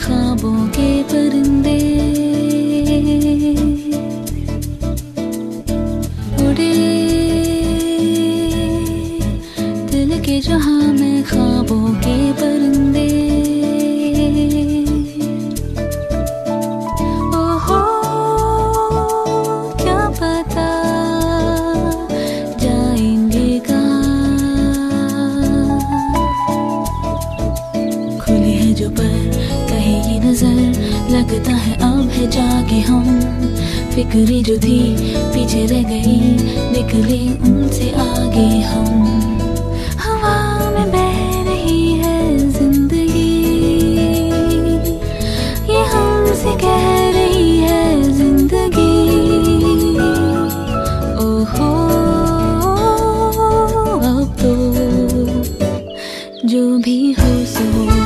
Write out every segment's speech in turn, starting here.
何不给 अब है जाके हम। फिक्री जो थी, पीछे रह गई, निकले उनसे आगे हम। हवा में बह रही है ज़िंदगी। ये हमसे कह रही है ज़िंदगी। ओहो, अब तो जो भी हो सो।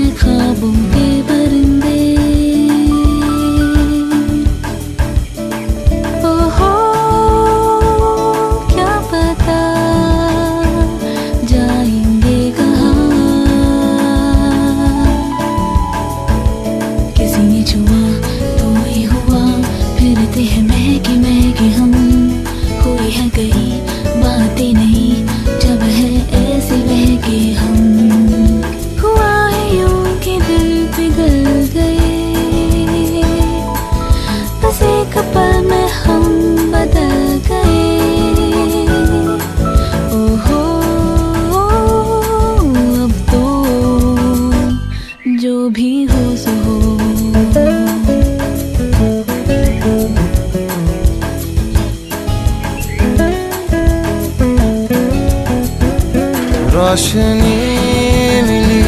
के परिंदे क्या पता जाएँगे कहाँ। किसी ने तो ही हुआ, फिरते हैं महके महके हम हुई है गई जो भी हो सो। हो रोशनी मिली,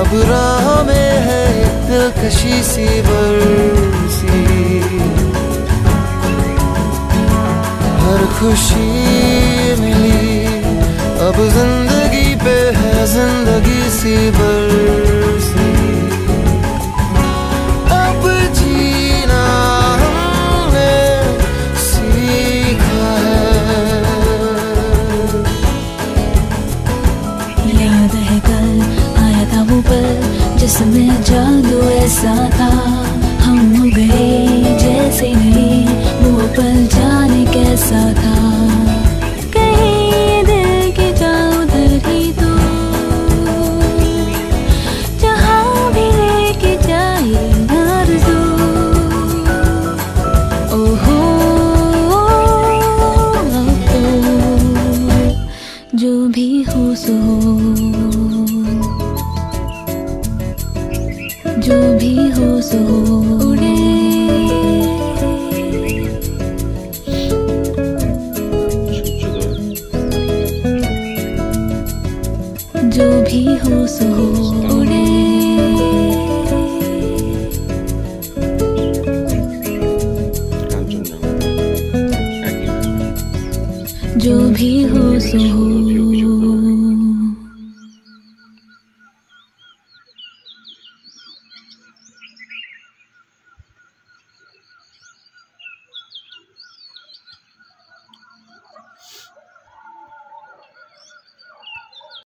अब राह में है दिलकशी सी बरसी। हर खुशी मिली, अब ज़िंदगी पे है ज़िंदगी सी बरसी। जिसमें जादू ऐसा था। हम गए जैसे नहीं वो पल जाने कैसा था। जो भी हो सो उड़े जो भी हो सो हो